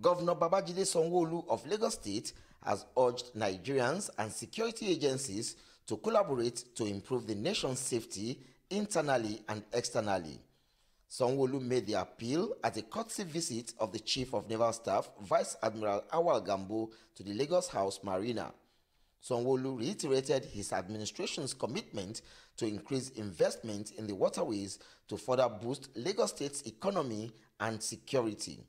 Governor Babajide Sanwo-Olu of Lagos State has urged Nigerians and security agencies to collaborate to improve the nation's safety internally and externally. Sanwo-Olu made the appeal at a courtesy visit of the Chief of Naval Staff, Vice Admiral Awal Gambo, to the Lagos House Marina. Sanwo-Olu reiterated his administration's commitment to increase investment in the waterways to further boost Lagos State's economy and security.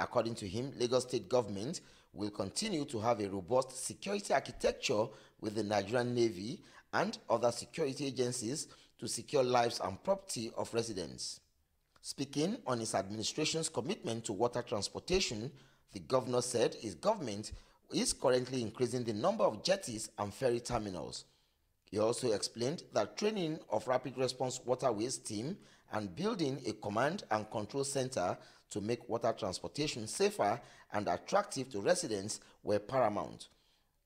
According to him, Lagos State government will continue to have a robust security architecture with the Nigerian Navy and other security agencies to secure lives and property of residents. Speaking on his administration's commitment to water transportation, the governor said his government is currently increasing the number of jetties and ferry terminals. He also explained that training of Rapid Response Waterways team and building a command and control center to make water transportation safer and attractive to residents were paramount.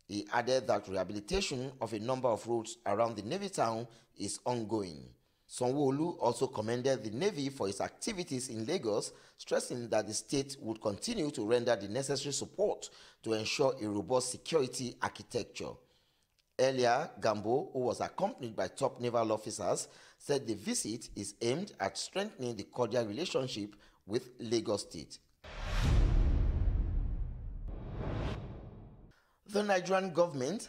He added that rehabilitation of a number of roads around the Navy town is ongoing. Sanwo-Olu also commended the Navy for its activities in Lagos, stressing that the state would continue to render the necessary support to ensure a robust security architecture. Earlier, Gambo, who was accompanied by top naval officers, said the visit is aimed at strengthening the cordial relationship with Lagos State. The Nigerian government